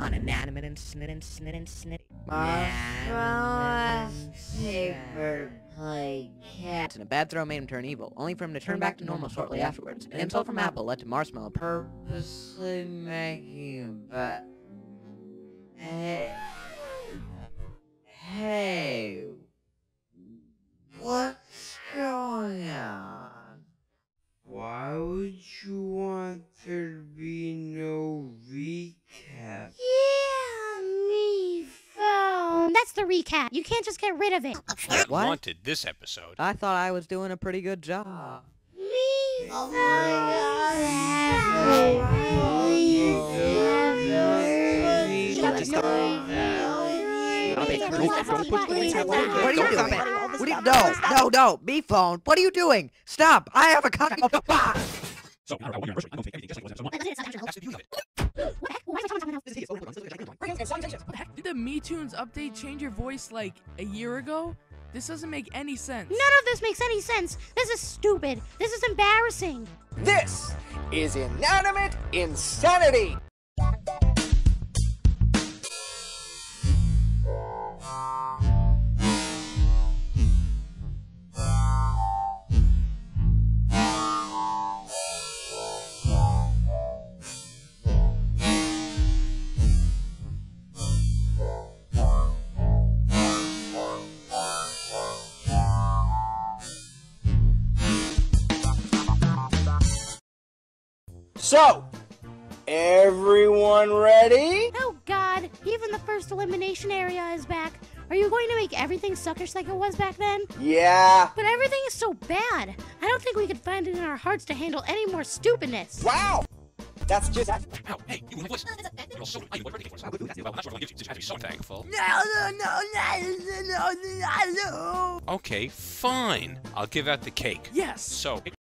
Unanimate and snit and snit and snit. paper play cat. And a bad throw made him turn evil, only for him to turn back to normal shortly afterwards. An insult from Apple led to Marshmallow Purposely making but hey hey what's going on? Why would you want there to be no recap? Yeah, me phone. That's the recap. You can't just get rid of it. That What? wanted this episode. I thought I was doing a pretty good job. Me Oh, What are you doing? What are you, no, no, no, MePhone. What are you doing? Stop! I have a con- So, I don't know, one anniversary. I don't think anything just like was episode one. That's the beauty of it. Did the MeTunes update change your voice like a year ago? This doesn't make any sense. None of this makes any sense. This is stupid. This is embarrassing. This is Inanimate Insanity! So, everyone ready? Oh God! Even the first elimination area is back. Are you going to make everything suckish like it was back then? Yeah. But everything is so bad. I don't think we could find it in our hearts to handle any more stupidness. Wow! That's just. Ow, hey, you have a voice. You're also, I what birthday gift was. Well, that's what I'm gonna give you, you have so thankful. No, no, no, no, no, no, no. Okay, fine. I'll give out the cake. Yes. So,